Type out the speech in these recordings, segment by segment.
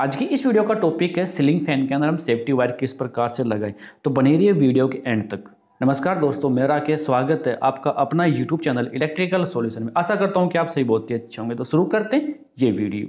आज की इस वीडियो का टॉपिक है सीलिंग फ़ैन के अंदर हम सेफ्टी वायर किस प्रकार से लगाएँ? तो बने रही है वीडियो के एंड तक। नमस्कार दोस्तों, मेरा के स्वागत है आपका अपना यूट्यूब चैनल इलेक्ट्रिकल सॉल्यूशन में। आशा करता हूँ कि आप सही बहुत ही अच्छे होंगे। तो शुरू करते हैं ये वीडियो।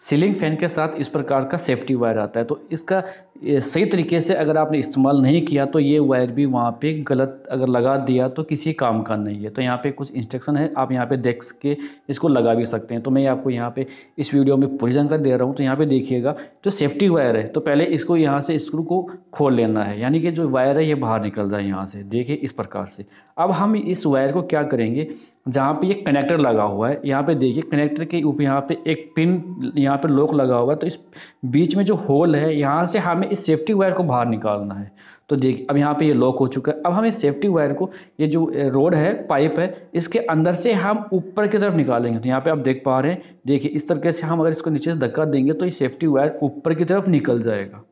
सीलिंग फ़ैन के साथ इस प्रकार का सेफ्टी वायर आता है। तो इसका सही तरीके से अगर आपने इस्तेमाल नहीं किया तो ये वायर भी वहाँ पे गलत अगर लगा दिया तो किसी काम का नहीं है। तो यहाँ पे कुछ इंस्ट्रक्शन है, आप यहाँ पे देख के इसको लगा भी सकते हैं। तो मैं आपको यहाँ पे इस वीडियो में पूरी जानकारी दे रहा हूँ। तो यहाँ पे देखिएगा, जो सेफ्टी वायर है तो पहले इसको यहाँ से स्क्रू को खोल लेना है। यानी कि जो वायर है, ये बाहर निकल जाए यहाँ से। देखिए इस प्रकार से। अब हम इस वायर को क्या करेंगे? जहाँ पे ये कनेक्टर लगा हुआ है, यहाँ पे देखिए कनेक्टर के ऊपर यहाँ पे एक पिन यहाँ पे लॉक लगा हुआ है। तो इस बीच में जो होल है, यहाँ से हमें इस सेफ्टी वायर को बाहर निकालना है। तो देखिए अब यहाँ पे ये लॉक हो चुका है। अब हम इस सेफ्टी वायर को, ये जो रोड है पाइप है, इसके अंदर से हम ऊपर की तरफ़ निकालेंगे। तो यहाँ पे आप देख पा रहे हैं। देखिए, इस तरीके से हम अगर इसको नीचे से धक्का देंगे तो ये सेफ्टी वायर ऊपर की तरफ़ निकल जाएगा।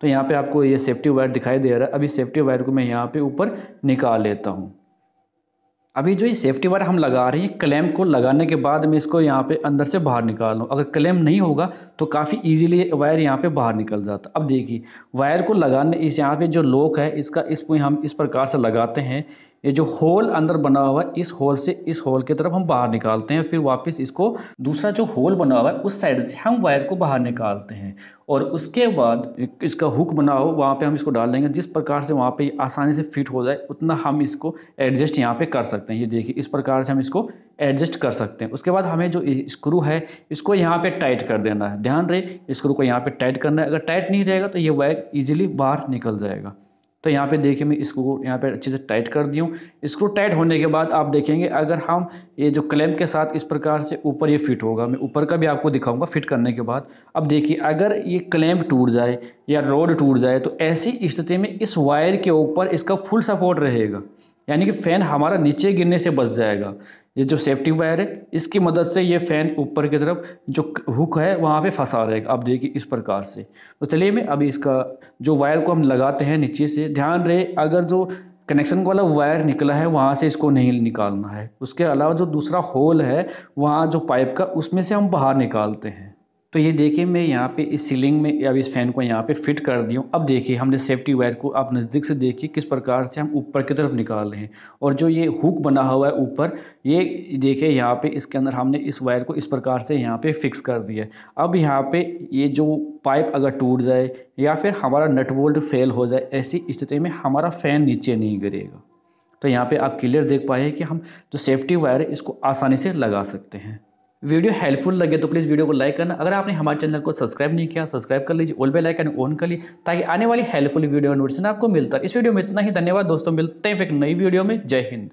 तो यहाँ पे आपको ये सेफ्टी वायर दिखाई दे रहा है। अभी सेफ्टी वायर को मैं यहाँ पे ऊपर निकाल लेता हूँ। अभी जो ये सेफ्टी वायर हम लगा रहे हैं क्लैम को लगाने के बाद मैं इसको यहाँ पे अंदर से बाहर निकाल लूँ। अगर क्लैम नहीं होगा तो काफ़ी इजीली वायर यहाँ पे बाहर निकल जाता। अब देखिए वायर को लगाने, इस यहाँ पे जो लोक है, इसका इस हम इस प्रकार से लगाते हैं ये जो होल अंदर बना हुआ है, इस होल से इस होल की तरफ़ हम बाहर निकालते हैं, फिर वापस इसको दूसरा जो होल बना हुआ है, उस साइड से हम वायर को बाहर निकालते हैं। और उसके बाद इसका हुक बना हो वहाँ पे हम इसको डाल देंगे, जिस प्रकार से वहाँ पे आसानी से फिट हो जाए, उतना हम इसको एडजस्ट यहाँ पे कर सकते हैं। ये देखिए, इस प्रकार से हम इसको एडजस्ट कर सकते हैं। उसके बाद हमें जो स्क्रू है, इसको यहाँ पे टाइट कर देना है। ध्यान रहे स्क्रू को यहाँ पे टाइट करना है। अगर टाइट नहीं रहेगा तो ये वायर ईजिली बाहर निकल जाएगा। तो यहाँ पे देखिए मैं इसको यहाँ पे अच्छे से टाइट कर दी हूँ। इसको टाइट होने के बाद आप देखेंगे, अगर हम ये जो क्लैम्प के साथ इस प्रकार से ऊपर ये फिट होगा, मैं ऊपर का भी आपको दिखाऊँगा फिट करने के बाद। अब देखिए, अगर ये क्लैम्प टूट जाए या रोड टूट जाए तो ऐसी स्थिति में इस वायर के ऊपर इसका फुल सपोर्ट रहेगा। यानी कि फ़ैन हमारा नीचे गिरने से बच जाएगा। ये जो सेफ्टी वायर है, इसकी मदद से ये फ़ैन ऊपर की तरफ़ जो हुक है, वहाँ पे फंसा रहेगा। अब देखिए इस प्रकार से। तो चलिए मैं अभी इसका जो वायर को हम लगाते हैं नीचे से, ध्यान रहे, अगर जो कनेक्शन वाला वायर निकला है, वहाँ से इसको नहीं निकालना है। उसके अलावा जो दूसरा होल है, वहाँ जो पाइप का, उसमें से हम बाहर निकालते हैं। तो ये देखिए, मैं यहाँ पे इस सीलिंग में या इस फ़ैन को यहाँ पे फिट कर दी हूँ। अब देखिए, हमने सेफ्टी वायर को आप नज़दीक से देखिए किस प्रकार से हम ऊपर की तरफ़ निकाल रहे हैं। और जो ये हुक बना हुआ है ऊपर, ये देखिए यहाँ पे इसके अंदर हमने इस वायर को इस प्रकार से यहाँ पे फिक्स कर दिया अब यहाँ पे ये जो पाइप अगर टूट जाए या फिर हमारा नट बोल्ट फेल हो जाए, ऐसी स्थिति में हमारा फ़ैन नीचे नहीं गिरेगा। तो यहाँ पर आप क्लियर देख पाए कि हम जो सेफ्टी वायर है, इसको आसानी से लगा सकते हैं। वीडियो हेल्पफुल लगे तो प्लीज़ वीडियो को लाइक करना। अगर आपने हमारे चैनल को सब्सक्राइब नहीं किया, सब्सक्राइब कर लीजिए, ऑल बेल आइकन ऑन कर लीजिए, ताकि आने वाली हेल्पफुल वीडियो नोटिफिकेशन आपको मिलता है। इस वीडियो में इतना ही। धन्यवाद दोस्तों, मिलते हैं फिर एक नई वीडियो में। जय हिंद।